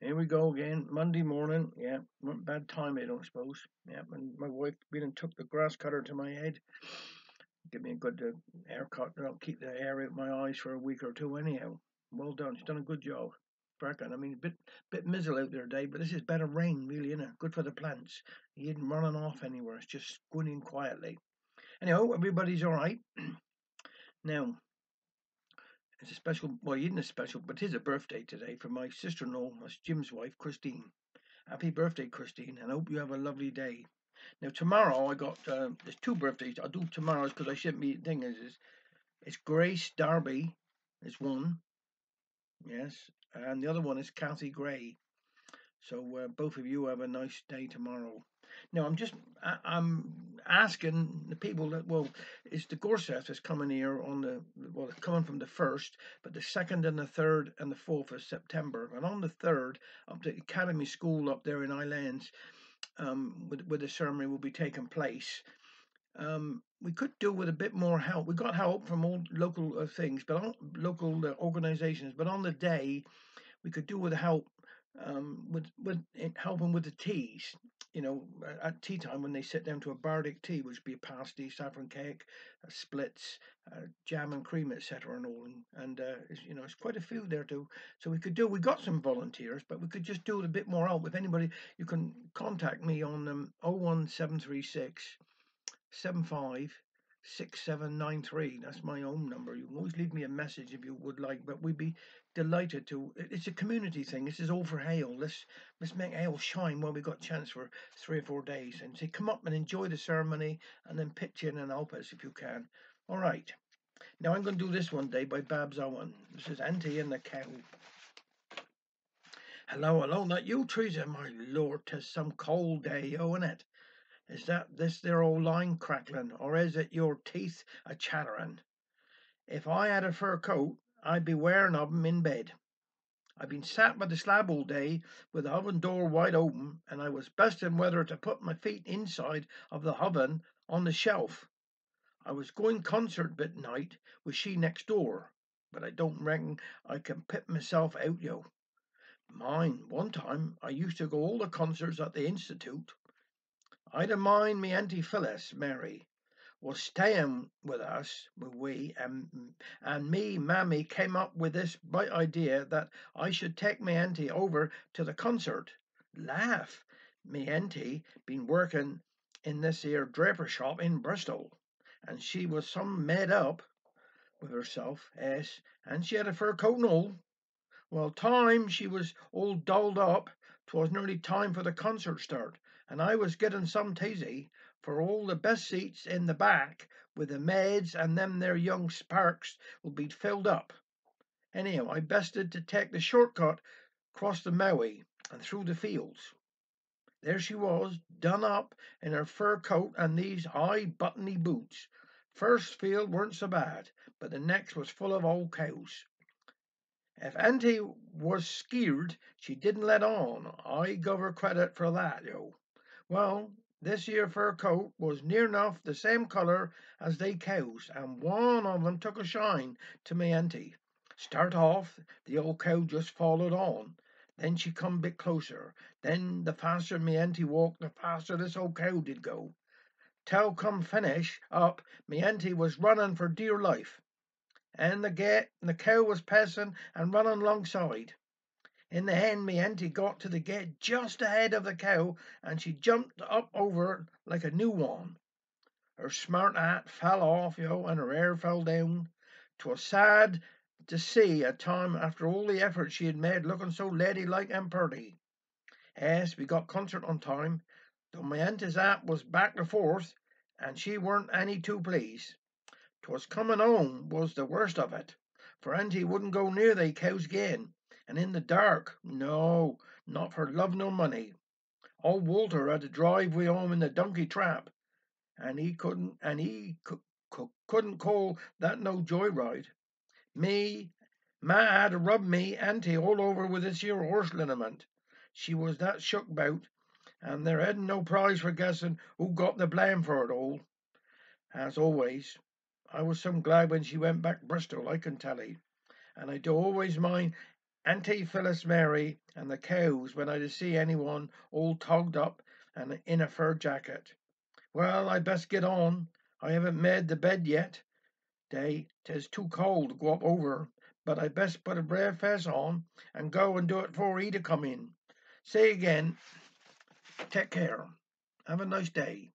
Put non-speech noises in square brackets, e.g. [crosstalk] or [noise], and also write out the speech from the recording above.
Here we go again, Monday morning. Yeah, bad time, I don't suppose. Yeah, and my wife been and took the grass cutter to my head. Give me a good uh, haircut. I'll keep the hair out my eyes for a week or two anyhow. Well done. She's done a good job. Bracken. I mean, a bit bit mizzle out there today, but this is better rain, really, isn't it? Good for the plants. He isn't running off anywhere. It's just going in quietly. Anyhow, everybody's all right. [clears throat] now, it's a special, well, it isn't a special, but it is a birthday today for my sister-in-law, that's Jim's wife, Christine. Happy birthday, Christine, and I hope you have a lovely day. Now, tomorrow I got, uh, there's two birthdays. I'll do tomorrow's because I shouldn't be, thing is, is, it's Grace Darby is one, yes, and the other one is Kathy Gray. So uh, both of you have a nice day tomorrow. Now I'm just I, I'm asking the people that well, it's the Gorseth is coming here on the well, it's coming from the first, but the second and the third and the fourth of September, and on the third up the Academy School up there in Islands, um, with with the ceremony will be taking place. Um, we could do with a bit more help. We got help from all local uh, things, but on, local uh, organisations. But on the day, we could do with help um, with with helping with the teas you know, at tea time when they sit down to a bardic tea, which would be a pasty, saffron cake, uh, splits, uh, jam and cream, etc., and all, and, and uh, you know, it's quite a few there too. So we could do. We got some volunteers, but we could just do it a bit more help. If anybody, you can contact me on um, 01736 75 6793. That's my own number. You can always leave me a message if you would like, but we'd be delighted to. It's a community thing. This is all for Hayle. Let's let's make Hayle shine while we got chance for three or four days, and say come up and enjoy the ceremony, and then pitch in and help us if you can. All right. Now I'm going to do this one day by Babs Owen. This is Auntie and the Cow. Hello, hello, not you, Teresa, my lord. Tis some cold day, oh, isn't it? Is that this there old line crackling, or is it your teeth a chattering? If I had a fur coat, I'd be wearing of 'em in bed. I've been sat by the slab all day with the oven door wide open, and I was busting whether to put my feet inside of the oven on the shelf. I was going concert bit night with she next door, but I don't reckon I can pip myself out yo. Mind, one time I used to go all the concerts at the Institute. I'd a mind me Auntie Phyllis, Mary, was staying with us, we, and, and me, Mammy, came up with this bright idea that I should take me auntie over to the concert. Laugh! Me auntie been working in this here draper shop in Bristol, and she was some made up with herself, yes, and she had a fur coat and all. Well, time she was all dolled up, 'twas nearly time for the concert start, and I was getting some teasy, for all the best seats in the back with the maids and them their young sparks will be filled up. Anyhow, I bested to take the short cut across the Maui and through the fields. There she was, done up in her fur coat and these high buttony boots. First field weren't so bad, but the next was full of old cows. If Auntie was skeered, she didn't let on. I give her credit for that, yo. Well, this here fur coat was near enough the same colour as they cows, and one of 'em took a shine to me auntie. Start off, the old cow just followed on. Then she come a bit closer. Then the faster me auntie walked, the faster this old cow did go. Till come finish up, me auntie was running for dear life, and the gate and the cow was passing and running alongside. In the end, me auntie got to the gate just ahead of the cow, and she jumped up over it like a new one. Her smart hat fell off, yo, and her hair fell down. 'Twas sad to see a time after all the effort she had made, looking so ladylike and purty. Yes, we got concert on time, though my auntie's hat was back to forth, and she weren't any too pleased. 'Twas coming home was the worst of it, for auntie wouldn't go near they cows again and in the dark. No, not for love nor money. Old Walter had to drive we home in the donkey trap, and he couldn't and he couldn't call that no joyride. Me, Ma had to rub me auntie all over with this here horse liniment. She was that shook bout, and there hadn't no prize for guessing who got the blame for it all. As always, I was some glad when she went back Bristol, I can tell 'ee, and I do always mind Auntie Phyllis Mary and the cows when I see anyone all togged up and in a fur jacket. Well, I best get on. I haven't made the bed yet. Day, 'tis too cold to go up over, but I best put a brave face on and go and do it afore to come in. Say again, take care. Have a nice day.